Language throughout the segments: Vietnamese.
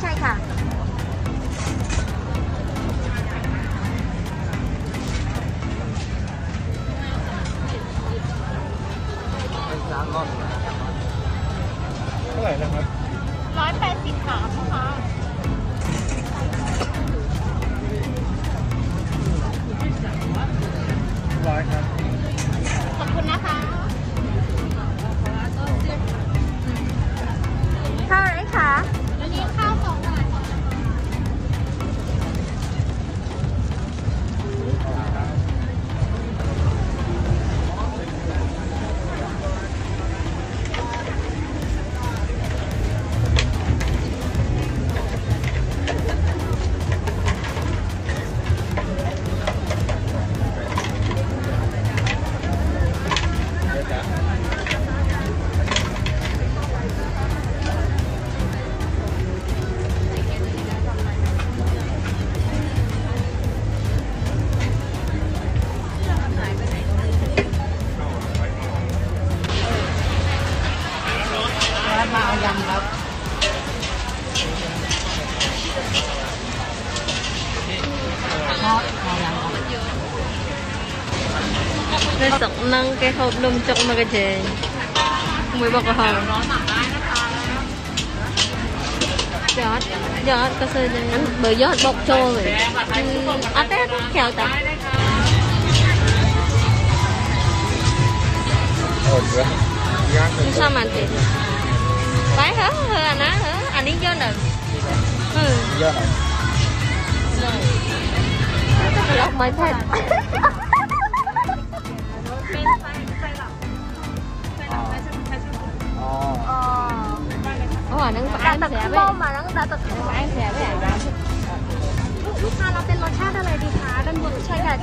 ใช่ค่ะเท่าไหร่นะครับ vào dầm được nên tổng năng cái hộp đun trọng mà cái gì mới bọc hồng giọt giọt có sơ ăn bởi giọt bọc ừ, à, trô rồi dạ. ăn tết kẹo tập Hãy subscribe cho kênh Ghiền บอร์ยอดบกโชว์เลยอืมเอาแต่แขวแต่ ได้เลยค่ะ ổn quá Gác lên ชอบมันติไปเหรอเอออันนะเหรออันนี้ยอดหนึ่งอืม Giờ này ล็อกไม้แพทย์ เป็นไส้ไส้หลับไส้หลับไส้ชุบไส้ชุบ Ồ โอ้อันนั้นอันแสบ ต้มมาตั้งแต่ตัด อันแสบเลย ลูกค้าเราเป็นรสชาติอะไรดีคะด้านบนใช่ค่ะ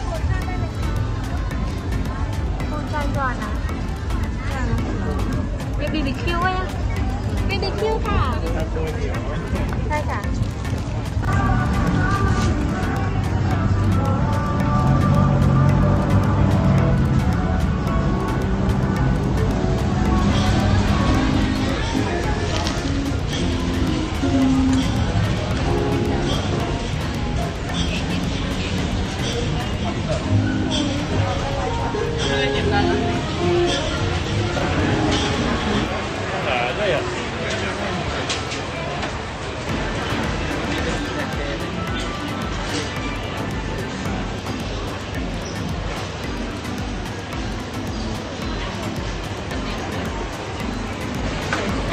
going to be a hard time.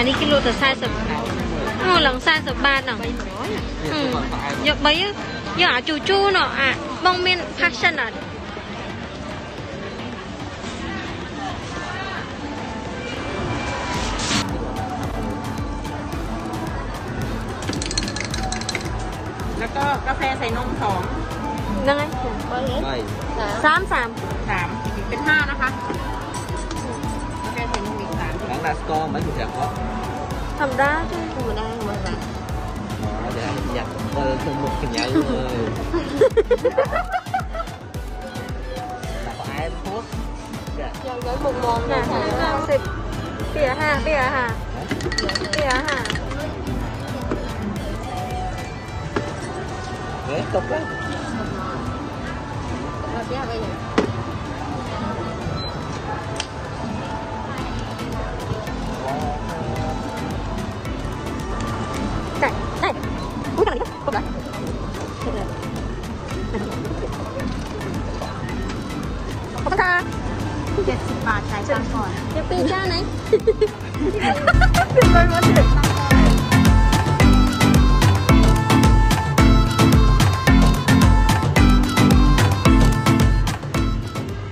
นนี้กิโลแต่ไส้สิบโอ้หลังไส้สิบบาทเนาะอืมยกใบยาจูจูเนาะอะบองเมนพักชนะแล้วก็กาแฟใส่นมสองยังไง Đây สามสามสามเป็นห้านะคะ Lasco mấy người đẹp quá Thật chứ không mình đang mà là Đó, để một chừng nhậu người Là có ai thuốc? Dạ. Dạ, giờ gửi một mồm nè dạ, ha, bia ha. Bia ha. Ghế tục á Mà bia ขอบคุณค่ะเจ็ดสิบบาทจ่ายตังค์ก่อนจะปีจ้าไหนเป็นไรมาเจ็ด